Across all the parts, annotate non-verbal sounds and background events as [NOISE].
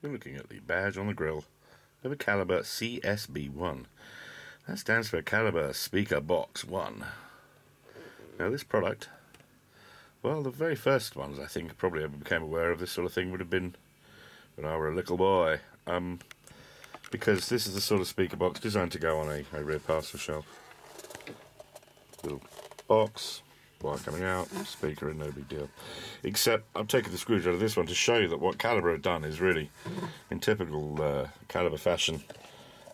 You're looking at the badge on the grill of a Caliber CSB1. That stands for Caliber Speaker Box 1. Now this product, well the very first ones I think probably ever became aware of this sort of thing would have been when I were a little boy. Um, because this is the sort of speaker box designed to go on a, a rear parcel shelf. Little box, wire coming out, speaker in, no big deal. Except I've taken the screws out of this one to show you that what Caliber have done is really, in typical uh, Caliber fashion,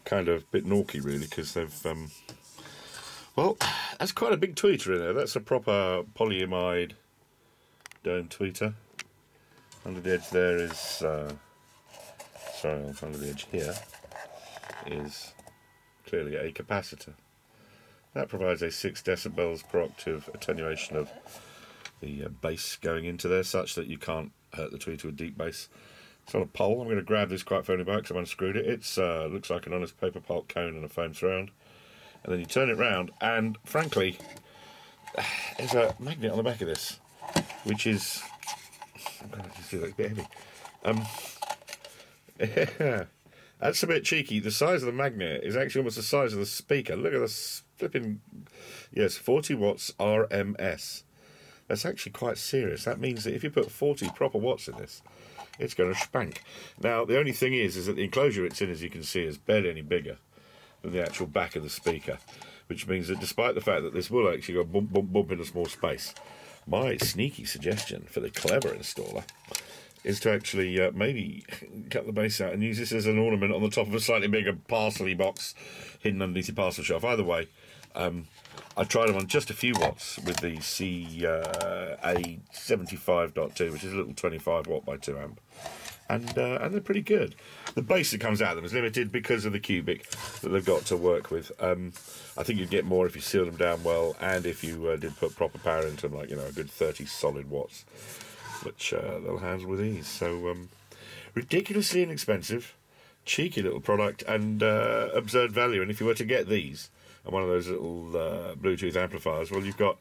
kind of a bit naughty really, because they've, um, well, that's quite a big tweeter in there. That's a proper polyamide dome tweeter. Under the edge there is, uh, sorry, under the edge here is clearly a capacitor. That provides a 6 decibels per octave attenuation of the uh, bass going into there such that you can't hurt the tweeter with deep bass. It's on a pole. I'm going to grab this quite firmly because I've unscrewed it. It uh, looks like an honest paper pulp cone and a foam surround. And then you turn it round and frankly [SIGHS] there's a magnet on the back of this which is [LAUGHS] I'm going to that a bit heavy. Um, [LAUGHS] yeah. That's a bit cheeky. The size of the magnet is actually almost the size of the speaker. Look at this flipping. Yes, 40 watts RMS. That's actually quite serious. That means that if you put 40 proper watts in this, it's going to spank. Now, the only thing is, is that the enclosure it's in, as you can see, is barely any bigger than the actual back of the speaker, which means that despite the fact that this will actually go bump, bump, bump in a small space, my sneaky suggestion for the clever installer is to actually uh, maybe [LAUGHS] cut the base out and use this as an ornament on the top of a slightly bigger parcely box hidden underneath your parcel shelf. Either way, um, I tried them on just a few watts with the CA75.2, which is a little 25 watt by 2 amp. And, uh, and they're pretty good. The bass that comes out of them is limited because of the cubic that they've got to work with. Um, I think you'd get more if you sealed them down well and if you uh, did put proper power into them, like, you know, a good 30 solid watts which uh, they'll handle with ease. So um, ridiculously inexpensive, cheeky little product, and uh, absurd value. And if you were to get these and one of those little uh, Bluetooth amplifiers, well, you've got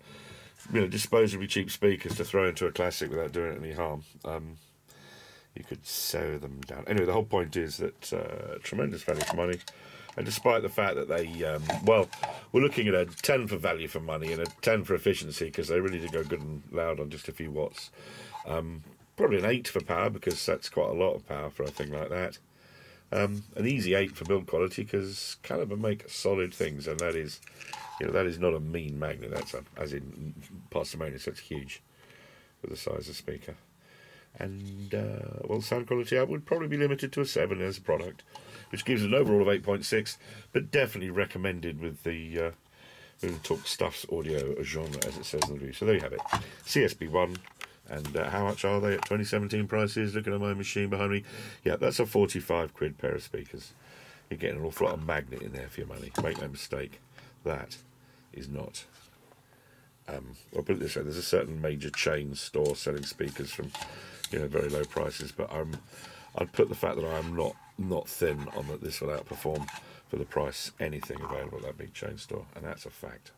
you know disposably cheap speakers to throw into a classic without doing it any harm. Um, you could sew them down. Anyway, the whole point is that uh, tremendous value for money. And despite the fact that they, um, well, we're looking at a 10 for value for money and a 10 for efficiency because they really do go good and loud on just a few watts. Um, probably an 8 for power because that's quite a lot of power for a thing like that. Um, an easy 8 for build quality because Caliber make solid things and that is, you know, that is not a mean magnet. That's a, as in parsimonious, it's huge for the size of speaker. And, uh, well, sound quality I would probably be limited to a 7 as a product, which gives an overall of 8.6, but definitely recommended with the, uh, with the Talk Stuff's audio genre, as it says in the review. So there you have it. CSB1, and uh, how much are they at 2017 prices? Looking at my machine behind me. Yeah, that's a 45 quid pair of speakers. You're getting an awful lot of magnet in there for your money. Make no mistake. That is not. Um, I'll put it this way: there's a certain major chain store selling speakers from, you know, very low prices. But I'm, I'd put the fact that I'm not not thin on that this will outperform for the price anything available at that big chain store, and that's a fact.